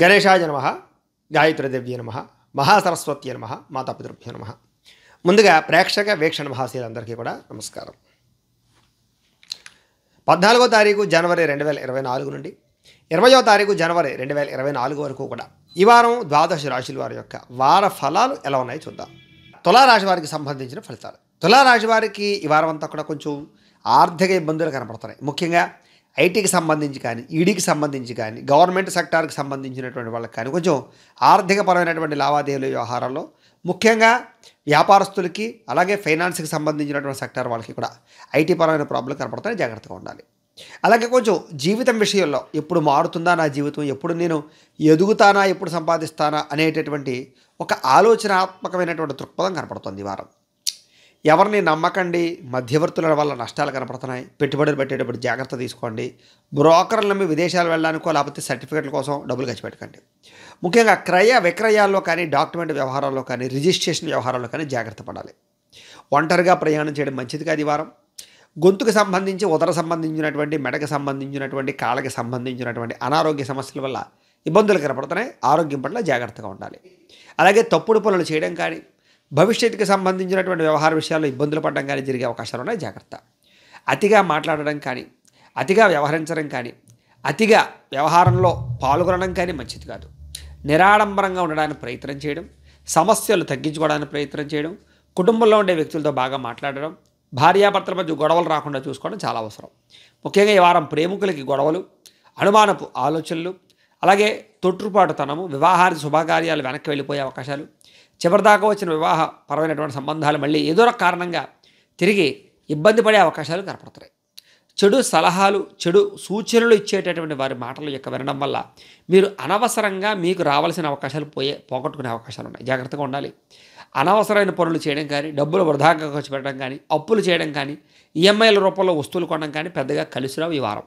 గణేశాయ నమ గాయత్రీదేవ్య నమ మహాసరస్వతి నమ మాతాపితృభ్య నమ. ముందుగా ప్రేక్షక వీక్షణ మహాశీలందరికీ కూడా నమస్కారం. పద్నాలుగో తారీఖు జనవరి రెండు వేల ఇరవై నాలుగు నుండి ఇరవయో తారీఖు జనవరి రెండు వేల ఇరవై నాలుగు వరకు కూడా ఈ వారం ద్వాదశ రాశుల వారి యొక్క వార ఫలాలు ఎలా ఉన్నాయో చూద్దాం. తులారాశి వారికి సంబంధించిన ఫలితాలు. తులారాశి వారికి ఈ వారం అంతా కూడా కొంచెం ఆర్థిక ఇబ్బందులు కనపడుతున్నాయి. ముఖ్యంగా ఐటీకి సంబంధించి కానీ ఈడీకి సంబంధించి కానీ గవర్నమెంట్ సెక్టార్కి సంబంధించినటువంటి వాళ్ళకి కానీ కొంచెం ఆర్థికపరమైనటువంటి లావాదేవీల వ్యవహారాల్లో ముఖ్యంగా వ్యాపారస్తులకి అలాగే ఫైనాన్స్కి సంబంధించినటువంటి సెక్టార్ వాళ్ళకి కూడా ఐటీ పరమైన ప్రాబ్లం కనపడుతున్నాయి జాగ్రత్తగా ఉండాలి. అలాగే కొంచెం జీవితం విషయంలో ఎప్పుడు మారుతుందా నా జీవితం ఎప్పుడు నేను ఎదుగుతానా ఎప్పుడు సంపాదిస్తానా అనేటటువంటి ఒక ఆలోచనాత్మకమైనటువంటి దృక్పథం కనపడుతుంది ఈ వారం. ఎవరిని నమ్మకండి మధ్యవర్తుల వల్ల నష్టాలు కనపడుతున్నాయి. పెట్టుబడులు పెట్టేటప్పుడు జాగ్రత్త తీసుకోండి. బ్రోకర్లు నమ్మి విదేశాలు వెళ్ళడానికో లేకపోతే సర్టిఫికెట్ల కోసం డబ్బులు ఖర్చు పెట్టకండి. ముఖ్యంగా క్రయ విక్రయాల్లో కానీ డాక్యుమెంట్ వ్యవహారాల్లో కానీ రిజిస్ట్రేషన్ వ్యవహారాల్లో కానీ జాగ్రత్త పడాలి. ఒంటరిగా ప్రయాణం చేయడం మంచిది కాదు ఈ వారం. గొంతుకు సంబంధించి ఉదర సంబంధించినటువంటి మెడకు సంబంధించినటువంటి కాళ్ళకి సంబంధించినటువంటి అనారోగ్య సమస్యల వల్ల ఇబ్బందులు కనపడుతున్నాయి. ఆరోగ్యం పట్ల జాగ్రత్తగా ఉండాలి. అలాగే తప్పుడు పనులు చేయడం కానీ భవిష్యత్తుకి సంబంధించినటువంటి వ్యవహార విషయాల్లో ఇబ్బందులు పడడం కానీ జరిగే అవకాశాలు ఉన్నాయి. జాగ్రత్త. అతిగా మాట్లాడడం కానీ అతిగా వ్యవహరించడం కానీ అతిగా వ్యవహారంలో పాల్గొనడం కానీ మంచిది కాదు. నిరాడంబరంగా ఉండడానికి ప్రయత్నం చేయడం సమస్యలు తగ్గించుకోవడానికి ప్రయత్నం చేయడం కుటుంబంలో ఉండే వ్యక్తులతో బాగా మాట్లాడడం భార్యాభర్తల మధ్య గొడవలు రాకుండా చూసుకోవడం చాలా అవసరం. ముఖ్యంగా ఈ వారం ప్రేమికులకి గొడవలు అనుమానపు ఆలోచనలు అలాగే తొట్టుపాటుతనము వివాహానికి శుభకార్యాలు వెనక్కి వెళ్ళిపోయే అవకాశాలు చివరిదాకా వచ్చిన వివాహ పరమైనటువంటి సంబంధాలు మళ్ళీ ఏదో ఒక కారణంగా తిరిగి ఇబ్బంది పడే అవకాశాలు కనపడుతున్నాయి. చెడు సలహాలు చెడు సూచనలు ఇచ్చేటటువంటి వారి మాటల యొక్క వినడం వల్ల మీరు అనవసరంగా మీకు రావాల్సిన అవకాశాలు పోయే పోగొట్టుకునే అవకాశాలు ఉన్నాయి. జాగ్రత్తగా ఉండాలి. అనవసరమైన పనులు చేయడం కానీ డబ్బులు వృధాగా ఖర్చు పెట్టడం కానీ అప్పులు చేయడం కానీ ఈఎంఐల రూపంలో వస్తువులు కొనడం కానీ పెద్దగా కలిసిరావు ఈ వారం.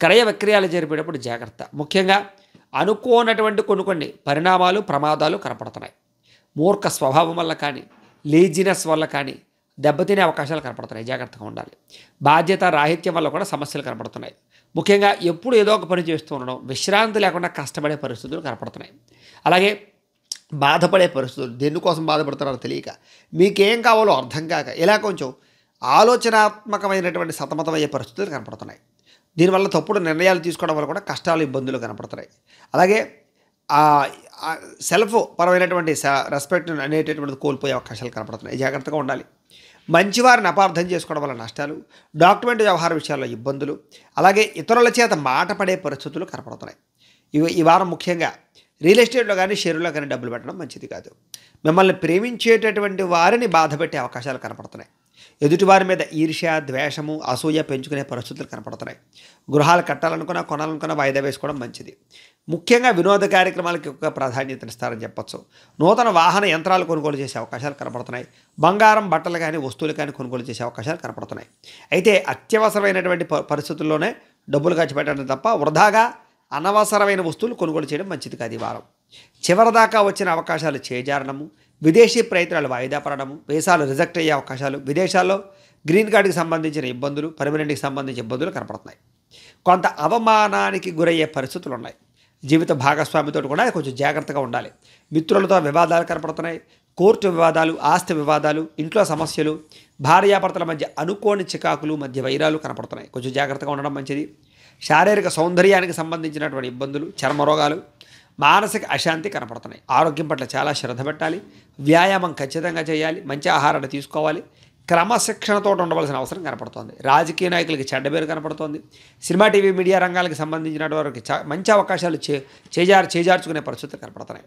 క్రయ విక్రయాలు జరిపేటప్పుడు జాగ్రత్త. ముఖ్యంగా అనుకోనటువంటి కొన్ని కొన్ని పరిణామాలు ప్రమాదాలు కనపడుతున్నాయి. మూర్ఖ స్వభావం వల్ల కానీ లేజినెస్ వల్ల కానీ దెబ్బతినే అవకాశాలు కనపడుతున్నాయి. జాగ్రత్తగా ఉండాలి. బాధ్యత రాహిత్యం వల్ల కూడా సమస్యలు కనపడుతున్నాయి. ముఖ్యంగా ఎప్పుడు ఏదో ఒక పని చేస్తూ ఉండడం విశ్రాంతి లేకుండా కష్టపడే పరిస్థితులు కనపడుతున్నాయి. అలాగే బాధపడే పరిస్థితులు దేనికోసం బాధపడుతున్నారో తెలియక మీకేం కావాలో అర్థం కాక ఇలా కొంచెం ఆలోచనాత్మకమైనటువంటి సతమతమయ్యే పరిస్థితులు కనపడుతున్నాయి. దీనివల్ల తప్పుడు నిర్ణయాలు తీసుకోవడం వల్ల కూడా కష్టాలు ఇబ్బందులు కనపడుతున్నాయి అలాగే సెల్ఫ్ పరమైనటువంటి రెస్పెక్ట్ అనేటటువంటిది కోల్పోయే అవకాశాలు కనపడుతున్నాయి. జాగ్రత్తగా ఉండాలి. మంచివారిని అపార్థం చేసుకోవడం వల్ల నష్టాలు డాక్యుమెంట్ వ్యవహార విషయాల్లో ఇబ్బందులు అలాగే ఇతరుల చేత మాట పడే పరిస్థితులు కనపడుతున్నాయి. ఇవి ఈ వారం ముఖ్యంగా రియల్ ఎస్టేట్లో కానీ షేర్లో కానీ డబ్బులు పెట్టడం మంచిది కాదు. మిమ్మల్ని ప్రేమించేటటువంటి వారిని బాధపెట్టే అవకాశాలు కనపడుతున్నాయి. ఎదుటివారి మీద ఈర్ష్య ద్వేషము అసూయ పెంచుకునే పరిస్థితులు కనపడుతున్నాయి. గృహాలు కట్టాలనుకున్నా కొనాలనుకున్నా వాయిదా వేసుకోవడం మంచిది. ముఖ్యంగా వినోద కార్యక్రమాలకి ఒక ప్రాధాన్యతనిస్తారని చెప్పొచ్చు. నూతన వాహన యంత్రాలు కొనుగోలు చేసే అవకాశాలు కనపడుతున్నాయి. బంగారం బట్టలు కానీ వస్తువులు కానీ కొనుగోలు చేసే అవకాశాలు కనపడుతున్నాయి. అయితే అత్యవసరమైనటువంటి ప- పరిస్థితుల్లోనే డబ్బులు ఖర్చు పెట్టడం తప్ప వృధాగా అనవసరమైన వస్తువులు కొనుగోలు చేయడం మంచిది కాదు ఈ వారం. చివరిదాకా వచ్చిన అవకాశాలు చేజారడము విదేశీ ప్రయత్నాలు వాయిదా పడడము వీసాలు రిజెక్ట్ అయ్యే అవకాశాలు విదేశాల్లో గ్రీన్ కార్డుకి సంబంధించిన ఇబ్బందులు పర్మనెంట్కి సంబంధించిన ఇబ్బందులు కనపడుతున్నాయి. కొంత అవమానానికి గురయ్యే పరిస్థితులు ఉన్నాయి జీవిత భాగస్వామితో కూడా కొంచెం జాగ్రత్తగా ఉండాలి. మిత్రులతో వివాదాలు కనపడుతున్నాయి. కోర్టు వివాదాలు ఆస్తి వివాదాలు ఇంట్లో సమస్యలు భార్యాభర్తల మధ్య అనుకోని చికాకులు మధ్య వైరాలు కనపడుతున్నాయి. కొంచెం జాగ్రత్తగా ఉండడం మంచిది. శారీరక సౌందర్యానికి సంబంధించినటువంటి ఇబ్బందులు చర్మరోగాలు మానసిక అశాంతి కనపడుతున్నాయి. ఆరోగ్యం పట్ల చాలా శ్రద్ధ పెట్టాలి. వ్యాయామం ఖచ్చితంగా చేయాలి. మంచి ఆహారాన్ని తీసుకోవాలి. క్రమశిక్షణతో ఉండవలసిన అవసరం కనపడుతోంది. రాజకీయ నాయకులకి చెడ్డ పేరు కనపడుతోంది. సినిమా టీవీ మీడియా రంగాలకు సంబంధించిన వారికి చా- మంచి అవకాశాలు చే చేజారు చేజార్చుకునే పరిస్థితులు కనపడుతున్నాయి.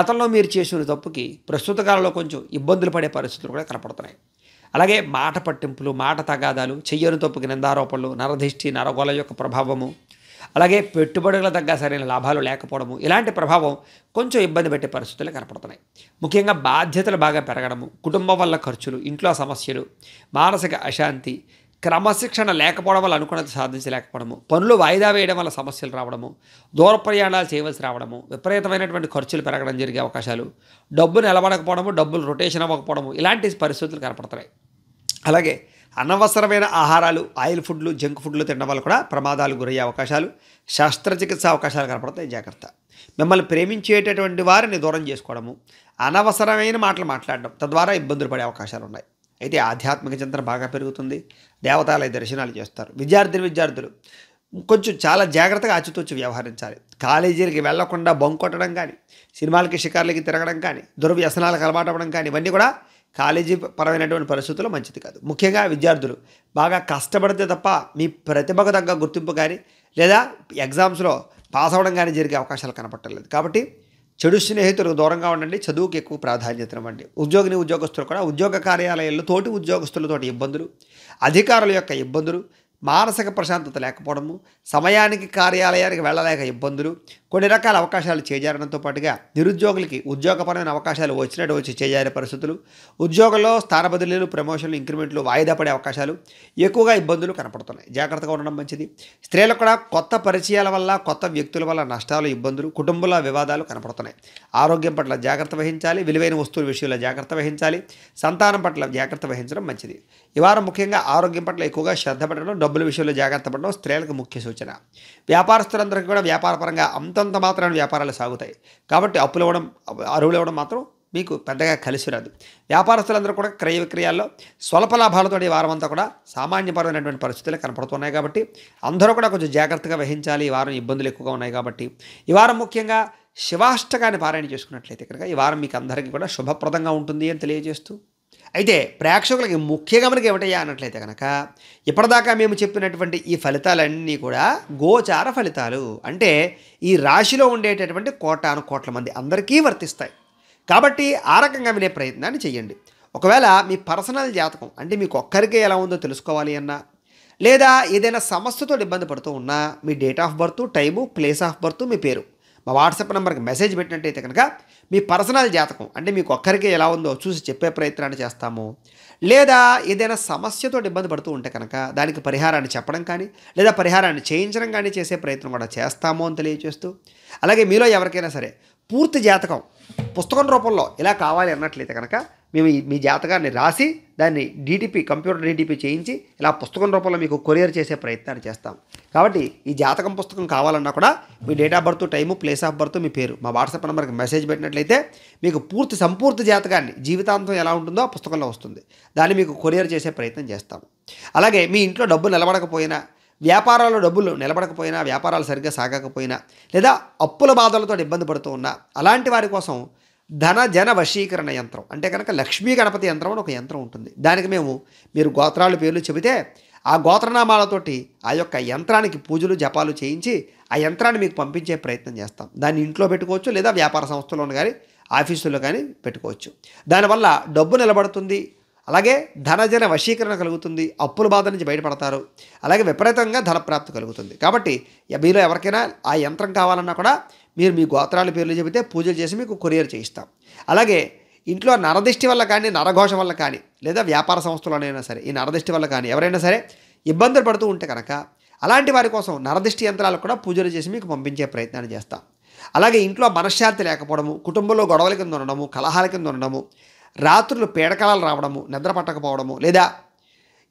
గతంలో మీరు చేసిన తప్పుకి ప్రస్తుత కాలంలో కొంచెం ఇబ్బందులు పడే పరిస్థితులు కూడా కనపడుతున్నాయి. అలాగే మాట పట్టింపులు మాట తగాదాలు చెయ్యని తప్పుకి నిందారోపణలు నరధిష్టి నరగోల యొక్క ప్రభావము అలాగే పెట్టుబడుల తగ్గ సరైన లాభాలు లేకపోవడము ఇలాంటి ప్రభావం కొంచెం ఇబ్బంది పెట్టే పరిస్థితులు కనపడుతున్నాయి. ముఖ్యంగా బాధ్యతలు బాగా పెరగడము కుటుంబం వల్ల ఖర్చులు ఇంట్లో సమస్యలు మానసిక అశాంతి క్రమశిక్షణ లేకపోవడం వల్ల అనుకున్నది సాధించలేకపోవడము పనులు వాయిదా వేయడం వల్ల సమస్యలు రావడము దూర ప్రయాణాలు చేయవలసి రావడము విపరీతమైనటువంటి ఖర్చులు పెరగడం జరిగే అవకాశాలు డబ్బు నిలబడకపోవడము డబ్బులు రొటేషన్ అవ్వకపోవడము ఇలాంటి పరిస్థితులు కనపడుతున్నాయి. అలాగే అనవసరమైన ఆహారాలు ఆయిల్ ఫుడ్లు జంక్ ఫుడ్లు తినడం వల్ల కూడా ప్రమాదాలు గురయ్యే అవకాశాలు శస్త్రచికిత్స అవకాశాలు కనపడతాయి. జాగ్రత్త. మిమ్మల్ని ప్రేమించేటటువంటి వారిని దూరం చేసుకోవడము అనవసరమైన మాటలు మాట్లాడడం తద్వారా ఇబ్బందులు పడే అవకాశాలు ఉన్నాయి. అయితే ఆధ్యాత్మిక చింతన బాగా పెరుగుతుంది. దేవతాలయ దర్శనాలు చేస్తారు. విద్యార్థులు విద్యార్థులు కొంచెం చాలా జాగ్రత్తగా ఆచితూచి వ్యవహరించాలి. కాలేజీలకి వెళ్ళకుండా బొంకొట్టడం కానీ సినిమాలకి షికార్లకి తిరగడం కానీ దుర్వ్యసనాలకు అలవాటు కానీ ఇవన్నీ కూడా కాలేజీ పరమైనటువంటి పరిస్థితుల్లో మంచిది కాదు. ముఖ్యంగా విద్యార్థులు బాగా కష్టపడితే తప్ప మీ ప్రతిభకు తగ్గ గుర్తింపు కానీ లేదా ఎగ్జామ్స్లో పాస్ అవ్వడం కానీ జరిగే అవకాశాలు కనపట్టలేదు కాబట్టి చెడు స్నేహితులకు దూరంగా ఉండండి చదువుకి ఎక్కువ ప్రాధాన్యత ఇవ్వండి. ఉద్యోగిని ఉద్యోగస్తులు కూడా ఉద్యోగ కార్యాలయాల్లో తోటి ఉద్యోగస్తులతోటి ఇబ్బందులు అధికారుల యొక్క ఇబ్బందులు మానసిక ప్రశాంతత లేకపోవడము సమయానికి కార్యాలయానికి వెళ్ళలేక ఇబ్బందులు కొన్ని రకాల అవకాశాలు చేజారడంతో పాటుగా నిరుద్యోగులకి ఉద్యోగపరమైన అవకాశాలు వచ్చినట్టు వచ్చి చేజారే పరిస్థితులు ఉద్యోగంలో స్థాన బదిలీలు ప్రమోషన్లు ఇంక్రిమెంట్లు వాయిదా పడే అవకాశాలు ఎక్కువగా ఇబ్బందులు కనపడుతున్నాయి. జాగ్రత్తగా ఉండడం మంచిది. స్త్రీలకు కూడా కొత్త పరిచయాల వల్ల కొత్త వ్యక్తుల వల్ల నష్టాలు ఇబ్బందులు కుటుంబంలో వివాదాలు కనపడుతున్నాయి. ఆరోగ్యం పట్ల జాగ్రత్త వహించాలి విలువైన వస్తువుల విషయంలో జాగ్రత్త వహించాలి సంతానం పట్ల జాగ్రత్త వహించడం మంచిది. ఈ వారం ముఖ్యంగా ఆరోగ్యం పట్ల ఎక్కువగా శ్రద్ధ పెట్టడం డబ్బుల విషయంలో జాగ్రత్త పడడం స్త్రీలకు ముఖ్య సూచన. వ్యాపారస్తులందరికీ కూడా వ్యాపారపరంగా అంతంత మాత్రమే వ్యాపారాలు సాగుతాయి. కాబట్టి అప్పులు ఇవ్వడం అరువులు ఇవ్వడం మాత్రం మీకు పెద్దగా కలిసి రాదు. వ్యాపారస్తులందరూ కూడా క్రయ విక్రయాల్లో స్వల్ప లాభాలతో ఈ వారం అంతా కూడా సామాన్యపరమైనటువంటి పరిస్థితులు కనపడుతున్నాయి కాబట్టి అందరూ కూడా కొంచెం జాగ్రత్తగా వహించాలి. ఈ వారం ఇబ్బందులు ఎక్కువగా ఉన్నాయి కాబట్టి ఈ వారం ముఖ్యంగా శివాష్టకాన్ని పారాయణ చేసుకున్నట్లయితే కనుక ఈ వారం మీకు అందరికీ కూడా శుభప్రదంగా ఉంటుంది అని తెలియజేస్తూ అయితే ప్రేక్షకులకి ముఖ్య గమనిక ఏమిటయ్యా అన్నట్లయితే కనుక ఇప్పటిదాకా మేము చెప్పినటువంటి ఈ ఫలితాలన్నీ కూడా గోచార ఫలితాలు. అంటే ఈ రాశిలో ఉండేటటువంటి కోటాను కోట్ల మంది అందరికీ వర్తిస్తాయి. కాబట్టి ఆ రకంగా వినే ప్రయత్నాన్ని చేయండి. ఒకవేళ మీ పర్సనల్ జాతకం అంటే మీకు ఒక్కరికే ఎలా ఉందో తెలుసుకోవాలి అన్నా లేదా ఏదైనా సమస్యతో ఇబ్బంది పడుతూ ఉన్నా మీ date of birth time place of birth మీ పేరు. మా వాట్సాప్ నెంబర్కి మెసేజ్ పెట్టినట్టయితే కనుక మీ పర్సనల్ జాతకం అంటే మీకు ఒక్కరికి ఎలా ఉందో చూసి చెప్పే ప్రయత్నాన్ని చేస్తాము. లేదా ఏదైనా సమస్యతో ఇబ్బంది పడుతూ ఉంటే కనుక దానికి పరిహారాన్ని చెప్పడం కానీ లేదా పరిహారాన్ని చేయించడం కానీ చేసే ప్రయత్నం కూడా చేస్తాము అని తెలియజేస్తూ అలాగే మీలో ఎవరికైనా సరే పూర్తి జాతకం. పుస్తకం రూపంలో ఇలా కావాలి అన్నట్లయితే కనుక మేము మీ జాతకాన్ని రాసి దాన్ని డీటీపీ కంప్యూటర్ డీటీపీ చేయించి ఇలా పుస్తకం రూపంలో మీకు కొరియర్ చేసే ప్రయత్నాన్ని చేస్తాం. కాబట్టి ఈ జాతకం పుస్తకం కావాలన్నా కూడా మీ date of birth time place of birth మీ పేరు మా వాట్సాప్ నెంబర్కి మెసేజ్ పెట్టినట్లయితే మీకు పూర్తి సంపూర్తి జాతకాన్ని జీవితాంతం ఎలా ఉంటుందో ఆ పుస్తకంలో వస్తుంది. దాన్ని మీకు కొరియర్ చేసే ప్రయత్నం చేస్తాం. అలాగే మీ ఇంట్లో డబ్బు నిలబడకపోయినా వ్యాపారాల్లో డబ్బులు నిలబడకపోయినా వ్యాపారాలు సరిగ్గా సాగకపోయినా లేదా అప్పుల బాధలతో ఇబ్బంది పడుతూ ఉన్నా అలాంటి వారి కోసం ధన జన వశీకరణ యంత్రం అంటే కనుక లక్ష్మీ గణపతి యంత్రం అని ఒక యంత్రం ఉంటుంది. దానికి మేము మీరు గోత్రాల పేర్లు చెబితే ఆ గోత్రనామాలతోటి ఆ యొక్క యంత్రానికి పూజలు జపాలు చేయించి ఆ యంత్రాన్ని మీకు పంపించే ప్రయత్నం చేస్తాం. దాన్ని ఇంట్లో పెట్టుకోవచ్చు లేదా వ్యాపార సంస్థలోను కానీ ఆఫీసులో కానీ పెట్టుకోవచ్చు. దానివల్ల డబ్బు నిలబడుతుంది అలాగే ధనజన వశీకరణ కలుగుతుంది అప్పుల బాధ నుంచి బయటపడతారు. అలాగే విపరీతంగా ధనప్రాప్తి కలుగుతుంది. కాబట్టి మీలో ఎవరికైనా ఆ యంత్రం కావాలన్నా కూడా మీరు మీ గోత్రాల పేర్లు చెబితే పూజలు చేసి మీకు కొరియర్ చేయిస్తాం. అలాగే ఇంట్లో నరదిష్టి వల్ల కానీ నరఘోష వల్ల కానీ లేదా వ్యాపార సంస్థలోనైనా సరే ఈ నరదిష్టి వల్ల కానీ ఎవరైనా సరే ఇబ్బందులు పడుతూ ఉంటే కనుక అలాంటి వారి కోసం నరదిష్టి యంత్రాలు కూడా పూజలు చేసి మీకు పంపించే ప్రయత్నాన్ని చేస్తాం. అలాగే ఇంట్లో మనశ్శాంతి లేకపోవడము కుటుంబంలో గొడవల కింద ఉండడము కలహాల కింద ఉండడము రాత్రులు పీడకలాలు రావడము నిద్ర పట్టకపోవడము లేదా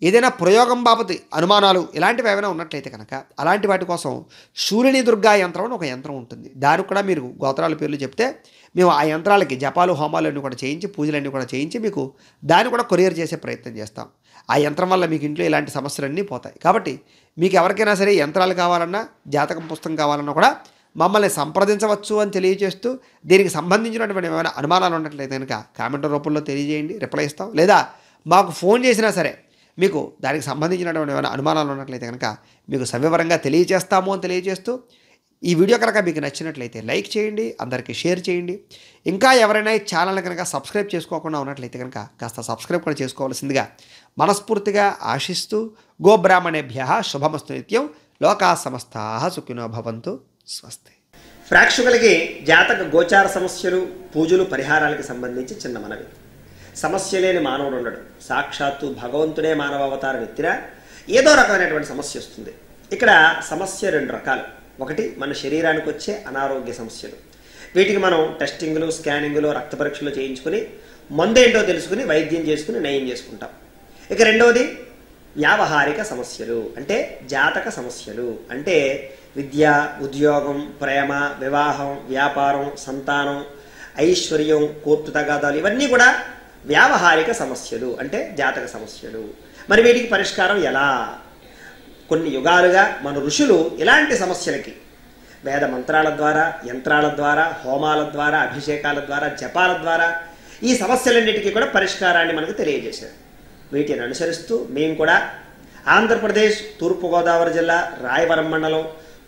ఏదైనా ప్రయోగం బాపతి అనుమానాలు ఇలాంటివి ఏమైనా ఉన్నట్లయితే కనుక అలాంటి వాటి కోసం సూర్యుని దుర్గా యంత్రం అని ఒక యంత్రం ఉంటుంది. దానికి కూడా మీరు గోత్రాల పేర్లు చెప్తే మేము ఆ యంత్రాలకి జపాలు హోమాలు అన్నీ కూడా చేయించి పూజలన్నీ కూడా చేయించి మీకు దాన్ని కూడా కొరియర్ చేసే ప్రయత్నం చేస్తాం. ఆ యంత్రం వల్ల మీకు ఇంట్లో ఇలాంటి సమస్యలన్నీ పోతాయి. కాబట్టి మీకు ఎవరికైనా సరే యంత్రాలు కావాలన్నా జాతకం పుస్తకం కావాలన్నా కూడా మమ్మల్ని సంప్రదించవచ్చు అని తెలియజేస్తూ దీనికి సంబంధించినటువంటి ఏమైనా అనుమానాలు ఉన్నట్లయితే కనుక కామెంట్ రూపంలో తెలియజేయండి రిప్లై ఇస్తాం. లేదా మాకు ఫోన్ చేసినా సరే మీకు దానికి సంబంధించినటువంటి ఏమైనా అనుమానాలు ఉన్నట్లయితే కనుక మీకు సవివరంగా తెలియజేస్తాము అని తెలియజేస్తూ ఈ వీడియో కనుక మీకు నచ్చినట్లయితే లైక్ చేయండి అందరికీ షేర్ చేయండి. ఇంకా ఎవరైనా ఈ ఛానల్ కనుక సబ్స్క్రైబ్ చేసుకోకుండా ఉన్నట్లయితే కనుక కాస్త సబ్స్క్రైబ్ కూడా చేసుకోవాల్సిందిగా మనస్ఫూర్తిగా ఆశిస్తూ గోబ్రాహ్మణేభ్య శుభమస్తు నిత్యం. లోకా సమస్తా సుఖినో భవంతు. స్వస్తి. ప్రేక్షకులకి జాతక గోచార సమస్యలు పూజలు పరిహారాలకు సంబంధించి చిన్న మనవి. సమస్య లేని మానవుడు ఉండడు. సాక్షాత్తు భగవంతుడే మానవ అవతారం ఎత్తినా ఏదో రకమైనటువంటి సమస్య వస్తుంది. ఇక్కడ సమస్య రెండు రకాలు. ఒకటి మన శరీరానికి వచ్చే అనారోగ్య సమస్యలు. వీటికి మనం టెస్టింగ్లు స్కానింగ్లు రక్త పరీక్షలు చేయించుకుని మందేంటో తెలుసుకుని వైద్యం చేసుకుని నయం చేసుకుంటాం. ఇక రెండవది వ్యావహారిక సమస్యలు అంటే జాతక సమస్యలు అంటే విద్య ఉద్యోగం ప్రేమ వివాహం వ్యాపారం సంతానం ఐశ్వర్యం కోర్టు తగాదాలు ఇవన్నీ కూడా వ్యావహారిక సమస్యలు అంటే జాతక సమస్యలు. మరి వీటికి పరిష్కారం ఎలా? కొన్ని యుగాలుగా మన ఋషులు ఇలాంటి సమస్యలకి వేద మంత్రాల ద్వారా యంత్రాల ద్వారా హోమాల ద్వారా అభిషేకాల ద్వారా జపాల ద్వారా ఈ సమస్యలన్నిటికీ కూడా పరిష్కారాన్ని మనకు తెలియజేశారు. వీటిని అనుసరిస్తూ మేము కూడా ఆంధ్రప్రదేశ్ తూర్పుగోదావరి జిల్లా రాయవరం మండలం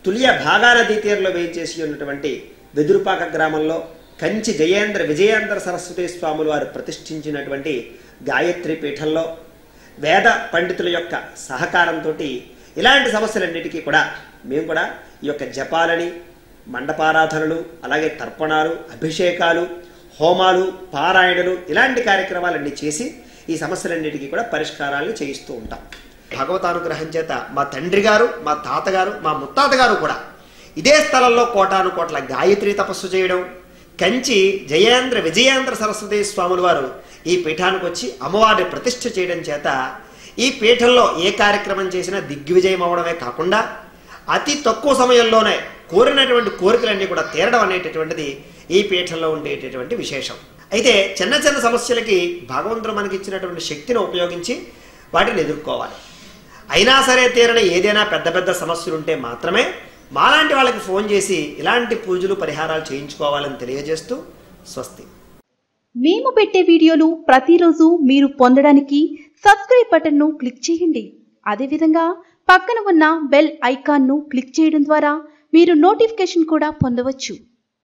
తులియ భాగా నదీ వేయించేసి ఉన్నటువంటి వెదురుపాక గ్రామంలో కంచి జయేంద్ర విజయేంద్ర సరస్వతి స్వాములు వారు ప్రతిష్ఠించినటువంటి గాయత్రి పీఠంలో వేద పండితుల యొక్క సహకారంతో ఇలాంటి సమస్యలన్నిటికీ కూడా మేము కూడా ఈ యొక్క జపాలని మండపారాధనలు అలాగే తర్పణాలు అభిషేకాలు హోమాలు పారాయణలు ఇలాంటి కార్యక్రమాలన్నీ చేసి ఈ సమస్యలన్నిటికీ కూడా పరిష్కారాలను చేయిస్తూ ఉంటాం. భగవతానుగ్రహం చేత మా తండ్రి గారు మా తాతగారు మా ముత్తాత గారు కూడా ఇదే స్థలంలో కోటాను కోట్ల గాయత్రి తపస్సు చేయడం కంచి జయేంద్ర విజయేంద్ర సరస్వతి స్వాముల వారు ఈ పీఠానికి వచ్చి అమ్మవారిని ప్రతిష్ఠ చేయడం చేత ఈ పీఠంలో ఏ కార్యక్రమం చేసినా దిగ్విజయం అవడమే కాకుండా అతి తక్కువ సమయంలోనే కోరినటువంటి కోరికలన్నీ కూడా తీరడం అనేటటువంటిది ఈ పీఠంలో ఉండేటటువంటి విశేషం. అయితే చిన్న చిన్న సమస్యలకి భగవంతుడు మనకి ఇచ్చినటువంటి శక్తిని ఉపయోగించి వాటిని ఎదుర్కోవాలి. అయినా సరే తీరని ఏదైనా పెద్ద పెద్ద సమస్యలు ఉంటే మాత్రమే మాలాంటి వాళ్ళకి ఫోన్ చేసి ఇలాంటి పూజలు పరిహారాలు చేయించుకోవాలని తెలియజేస్తూ స్వస్తి. మేము పెట్టే వీడియోలు ప్రతిరోజు మీరు పొందడానికి సబ్స్క్రైబ్ బటన్ను క్లిక్ చేయండి. అదేవిధంగా పక్కన ఉన్న బెల్ ఐకాన్ను క్లిక్ చేయడం ద్వారా మీరు నోటిఫికేషన్ కూడా పొందవచ్చు.